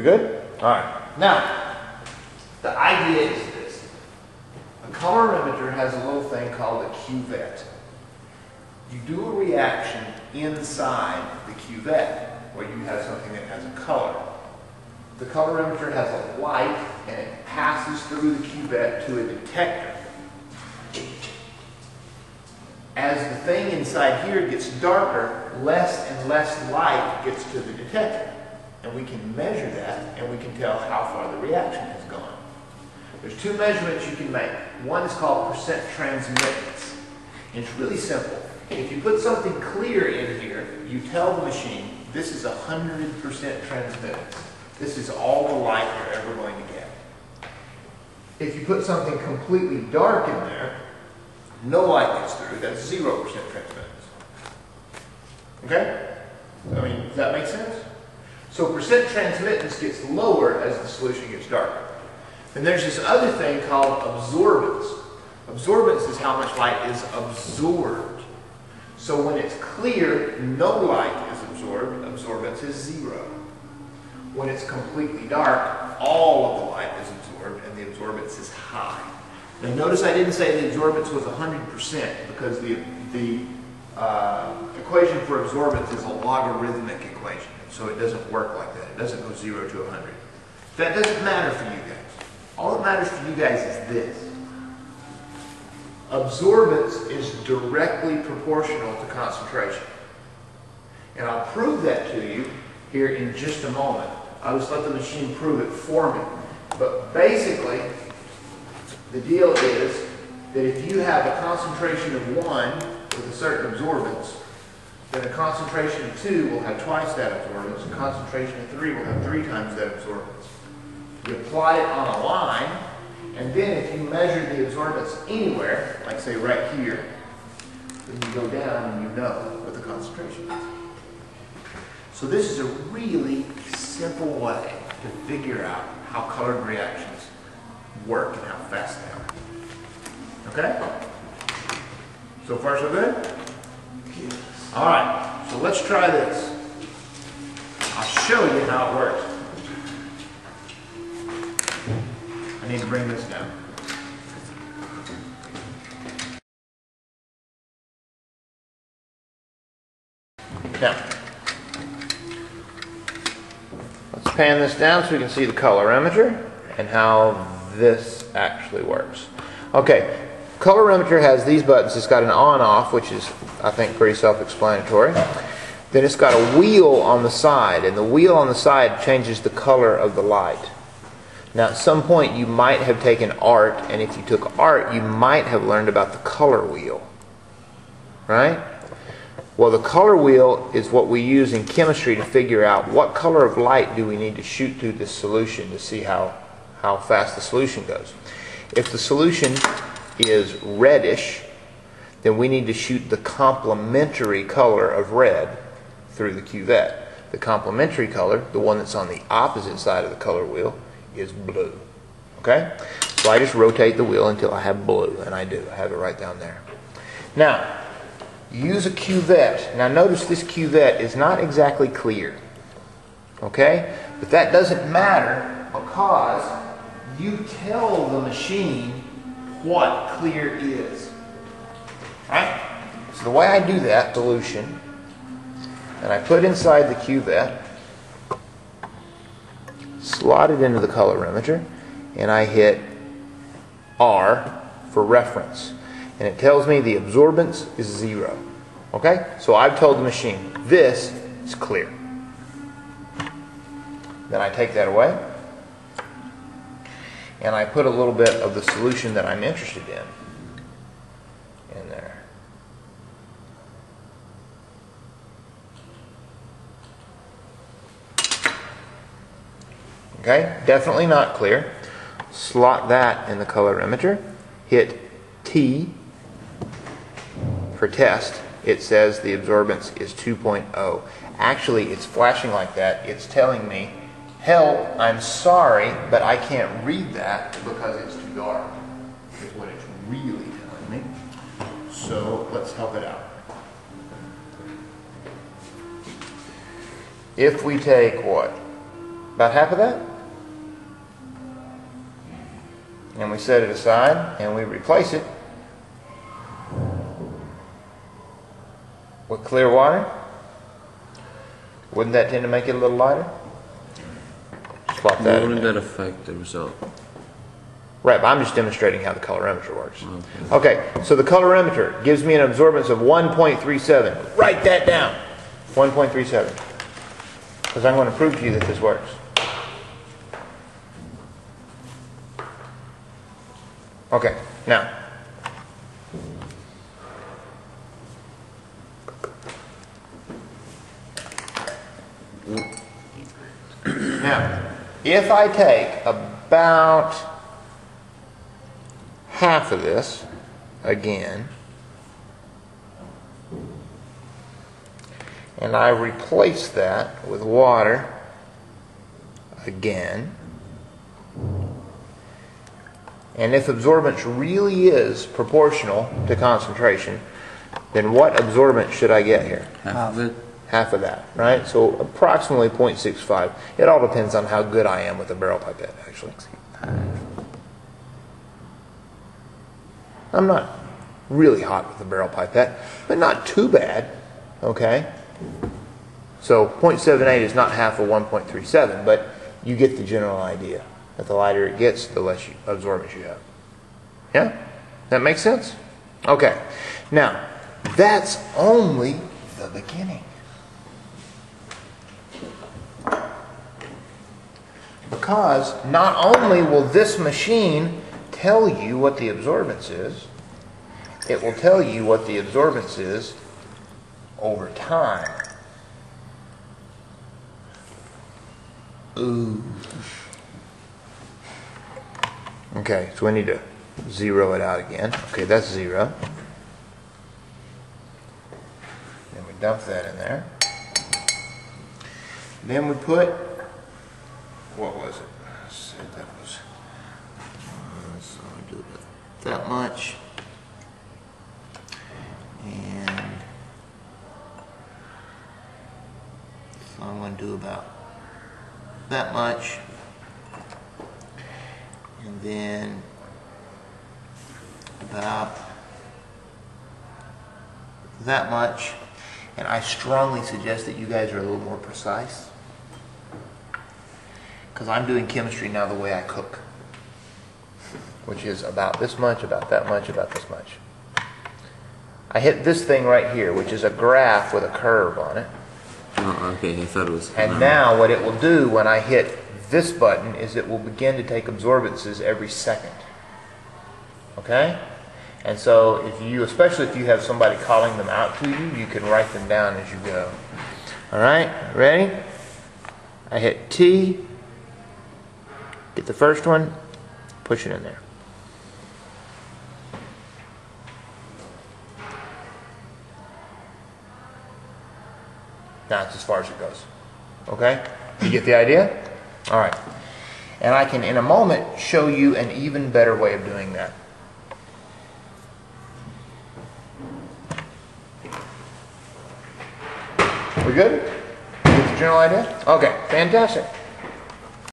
We good? All right. Now, the idea is this. A colorimeter has a little thing called a cuvette. You do a reaction inside the cuvette where you have something that has a color. The colorimeter has a light and it passes through the cuvette to a detector. As the thing inside here gets darker, less and less light gets to the detector. And we can measure that and we can tell how far the reaction has gone. There's two measurements you can make. One is called percent transmittance. It's really simple. If you put something clear in here, you tell the machine, this is 100% transmittance. This is all the light you're ever going to get. If you put something completely dark in there, no light gets through, that's 0% transmittance. Okay? I mean, does that make sense? So percent transmittance gets lower as the solution gets darker. Then there's this other thing called absorbance. Absorbance is how much light is absorbed. So when it's clear, no light is absorbed. Absorbance is zero. When it's completely dark, all of the light is absorbed and the absorbance is high. Now notice I didn't say the absorbance was 100% because the, the uh, equation for absorbance is a logarithmic equation. So it doesn't work like that. It doesn't go 0 to 100. That doesn't matter for you guys. All that matters for you guys is this. Absorbance is directly proportional to concentration. And I'll prove that to you here in just a moment. I'll just let the machine prove it for me. But basically, the deal is that if you have a concentration of 1 with a certain absorbance, then a concentration of 2 will have twice that absorbance. A concentration of 3 will have 3 times that absorbance. You apply it on a line, and then if you measure the absorbance anywhere, like say right here, then you go down and you know what the concentration is. So this is a really simple way to figure out how colored reactions work and how fast they are. Okay? So far so good? All right, so let's try this. I'll show you how it works. I need to bring this down. Now, let's pan this down so we can see the colorimeter and how this actually works. Okay, colorimeter has these buttons. It's got an on-off, which is, I think, pretty self-explanatory. Then it's got a wheel on the side, and the wheel on the side changes the color of the light. Now, at some point, you might have taken art, and if you took art, you might have learned about the color wheel. Right? Well, the color wheel is what we use in chemistry to figure out what color of light do we need to shoot through this solution to see how, how fast the solution goes. If the solution is reddish, then we need to shoot the complementary color of red through the cuvette. The complementary color, the one that's on the opposite side of the color wheel, is blue. Okay? So I just rotate the wheel until I have blue, and I do. I have it right down there. Now, use a cuvette. Now notice this cuvette is not exactly clear. Okay? But that doesn't matter because you tell the machine what clear is. Right? So the way I do that dilution, and I put inside the cuvette, slot it into the colorimeter, and I hit R for reference. And it tells me the absorbance is zero. Okay? So I've told the machine, this is clear. Then I take that away, and I put a little bit of the solution that I'm interested in in there. Okay, definitely not clear. Slot that in the colorimeter. Hit T for test. It says the absorbance is 2.0. Actually, it's flashing like that. It's telling me, help, I'm sorry, but I can't read that because it's too dark. Is what it's really telling me. So let's help it out. If we take what? About half of that? And we set it aside and we replace it with clear water. Wouldn't that tend to make it a little lighter? That in Wouldn't there. that affect the result? Right, but I'm just demonstrating how the colorimeter works. Okay. Okay, so the colorimeter gives me an absorbance of 1.37. Write that down. 1.37. Because I'm going to prove to you that this works. Okay, now. Now, if I take about half of this again, and I replace that with water again, and if absorbance really is proportional to concentration, then what absorbance should I get here? Half of it? Half of that, right? So approximately 0.65. It all depends on how good I am with a Beral pipette, actually. I'm not really hot with the Beral pipette, but not too bad, okay? So 0.78 is not half of 1.37, but you get the general idea. That the lighter it gets, the less you, absorbance you have. Yeah? That makes sense? Okay. Now, that's only the beginning. Because not only will this machine tell you what the absorbance is, it will tell you what the absorbance is over time. Ooh. Okay, so we need to zero it out again. Okay, that's zero. Then we dump that in there. Then we put what was it? I said that was. uh, So I do about that much. And so I'm going to do about that much. And then about that much. And I strongly suggest that you guys are a little more precise because I'm doing chemistry now the way I cook, which is about this much, about that much, about this much. I hit this thing right here, which is a graph with a curve on it. Oh, okay, I thought it was. And now what it will do when I hit this button is it will begin to take absorbances every second. Okay? And so if you, especially if you have somebody calling them out to you, you can write them down as you go. All right? Ready? I hit T. Get the first one, push it in there. That's as far as it goes. Okay? You get the idea? All right. And I can, in a moment, show you an even better way of doing that. We good? Get the general idea? Okay, fantastic.